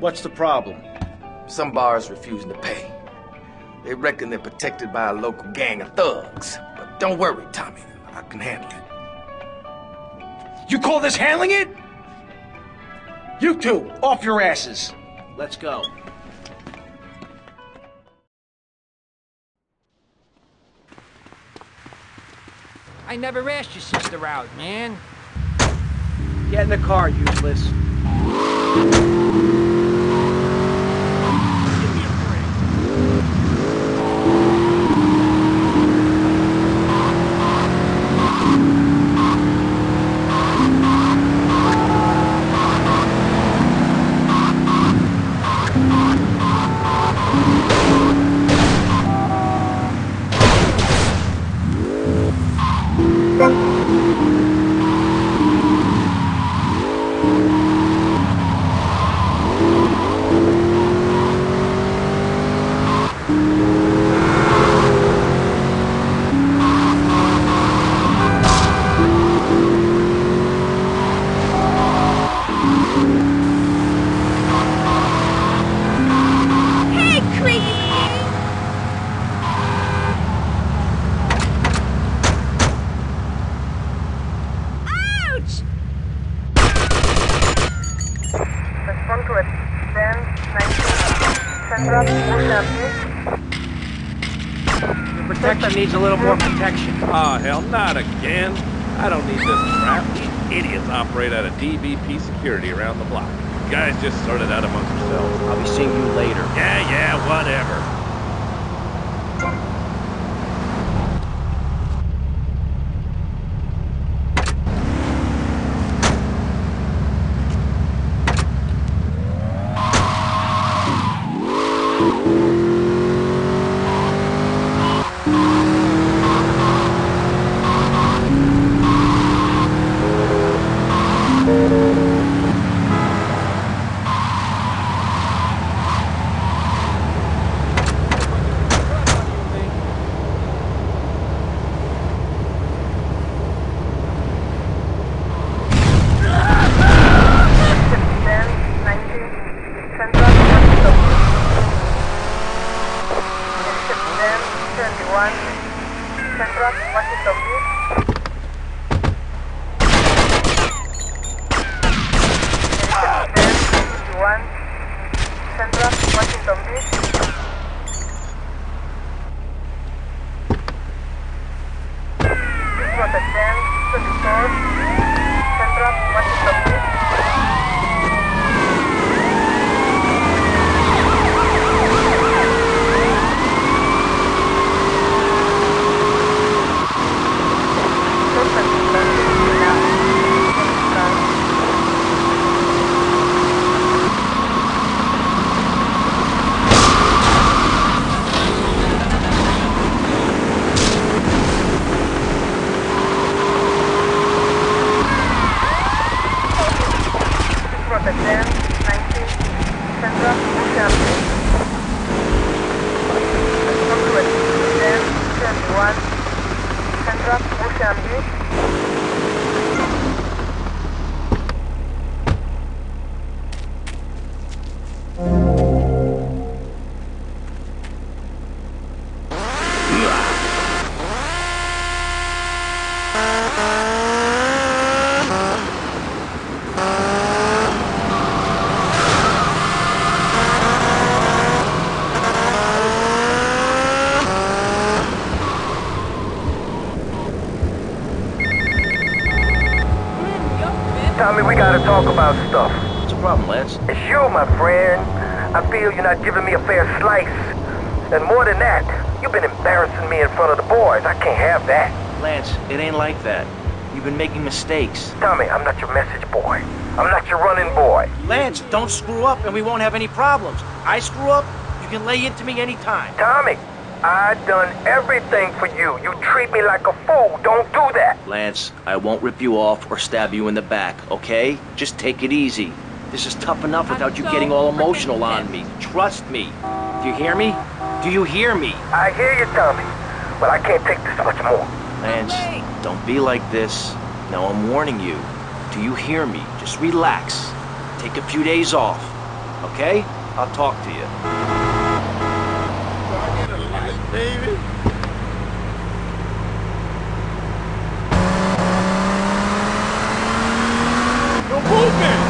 What's the problem? Some bars refusing to pay. They reckon they're protected by a local gang of thugs. But don't worry, Tommy. I can handle it. You call this handling it? You two, off your asses. Let's go. I never asked your sister out, man. Get in the car, useless. Your protection needs a little more protection. Oh, hell, not again. I don't need this crap. These idiots operate out of DVP security around the block. You guys just sort it out amongst yourselves. I'll be seeing you later. Yeah, yeah, whatever. Moçambique. Talk about stuff. What's the problem, Lance? It's you, my friend. I feel you're not giving me a fair slice. And more than that, you've been embarrassing me in front of the boys. I can't have that. Lance, it ain't like that. You've been making mistakes. Tommy, I'm not your message boy. I'm not your running boy. Lance, don't screw up and we won't have any problems. I screw up, you can lay into me anytime. Tommy, I done everything for you. You treat me like a fool. Don't do that. Lance, I won't rip you off or stab you in the back, okay? Just take it easy. This is tough enough without you so getting all emotional on me. Trust me. Do you hear me? Do you hear me? I hear you, Tommy. But I can't take this much more. Lance, don't be like this. Now I'm warning you. Do you hear me? Just relax. Take a few days off. okay? I'll talk to you. No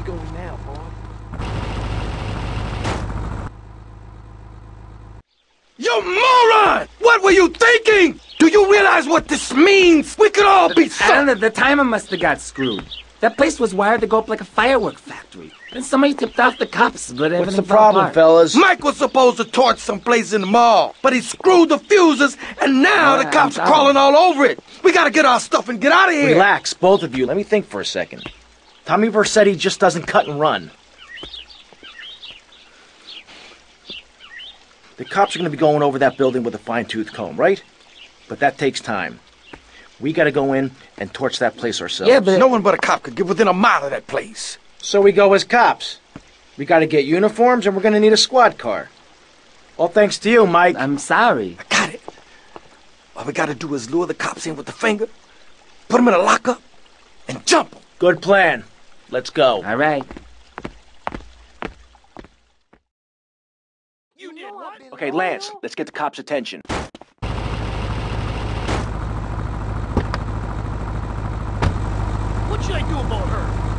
we going now, boy? You moron! What were you thinking? Do you realize what this means? We could all be I so... don't know, the timer must have got screwed. That place was wired to go up like a firework factory. Then somebody tipped off the cops, but everything What's the problem, apart. fellas? Mike was supposed to torch someplace in the mall, but he screwed the fuses, and now Yeah, the cops are crawling all over it. We gotta get our stuff and get out of here. Relax, both of you. Let me think for a second. Tommy Vercetti just doesn't cut and run. The cops are going to be going over that building with a fine tooth comb, right? But that takes time. We got to go in and torch that place ourselves. Yeah, but- No one but a cop could get within a mile of that place. So we go as cops. We got to get uniforms and we're going to need a squad car. All thanks to you, Mike. I'm sorry. I got it. All we gotta do is lure the cops in with the finger, put them in a lockup, and jump 'em. Good plan. Let's go. All right. Okay, Lance, let's get the cops' attention. What should I do about her?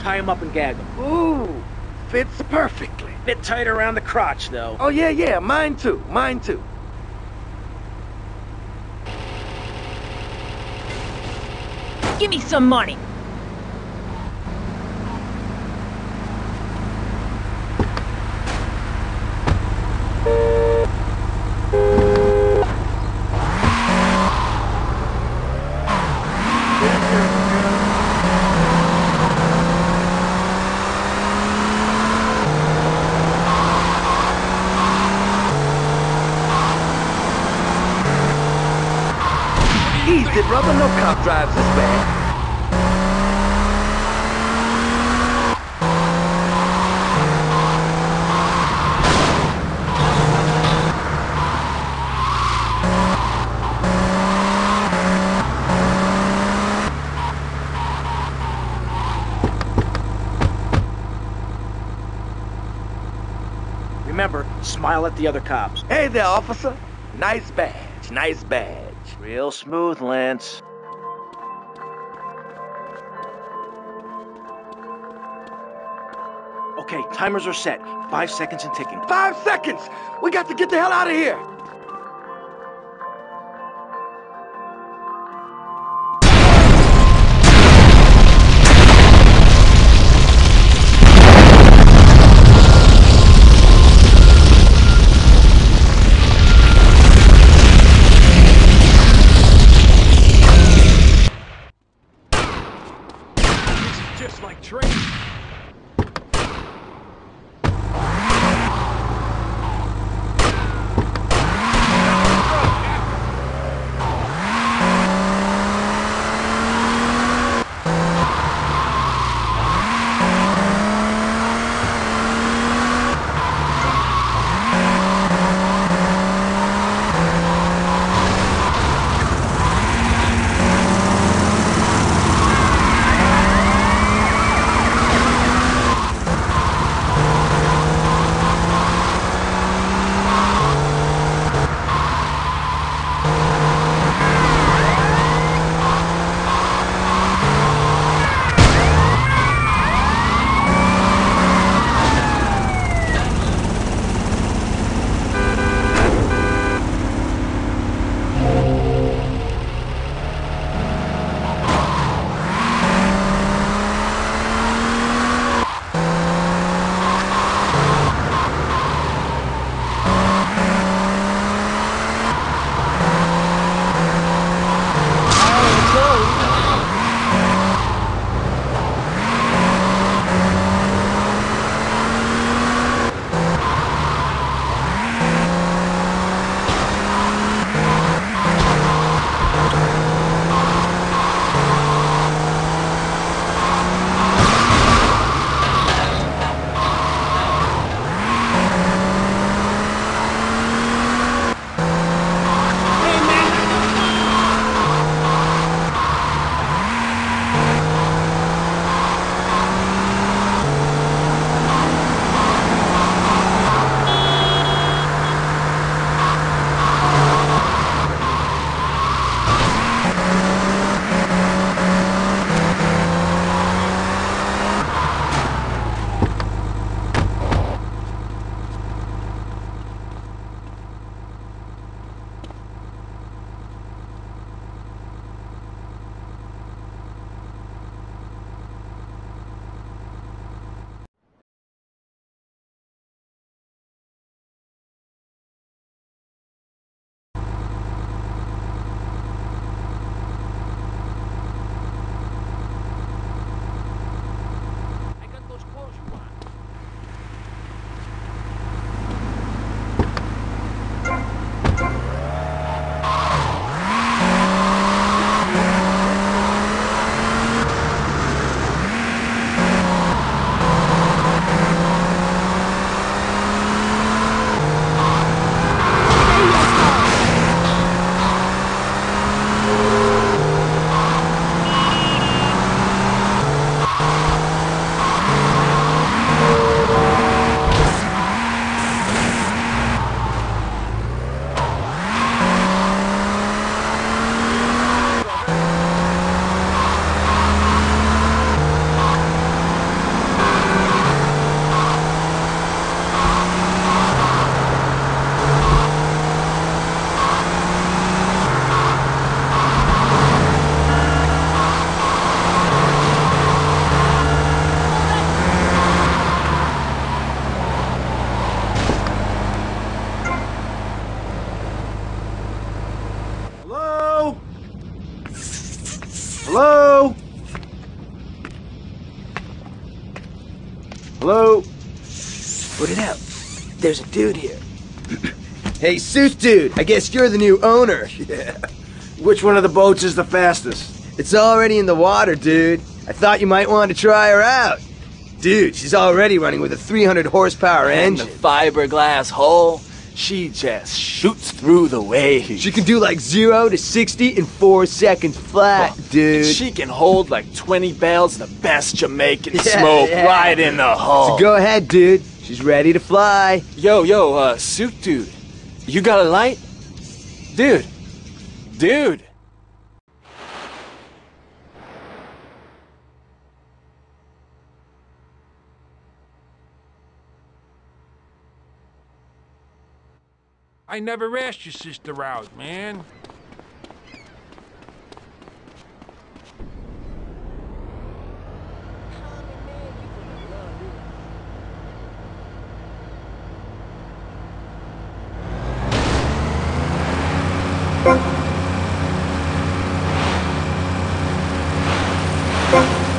Tie him up and gag him. Ooh, fits perfectly. Bit tight around the crotch, though. Oh, yeah, yeah, mine too, mine too. Give me some money. It, brother. No cop drives this bad. Remember, smile at the other cops. Hey there, officer. Nice badge, nice badge. Real smooth, Lance. Okay, timers are set. Five seconds and ticking. Five seconds! We got to get the hell out of here! Hello? Put it out. There's a dude here. hey, Suit Dude, I guess you're the new owner. Yeah. Which one of the boats is the fastest? It's already in the water, dude. I thought you might want to try her out. Dude, she's already running with a 300 horsepower And the engine. fiberglass hull, she just shoots through the waves. She can do like 0 to 60 in 4 seconds flat, dude. She can hold like 20 bales of the best Jamaican Yeah, smoke yeah. right in the hull. So go ahead, dude. She's ready to fly. Yo, yo, uh, suit dude. You got a light? Dude. Dude. I never asked your sister out, man. Thank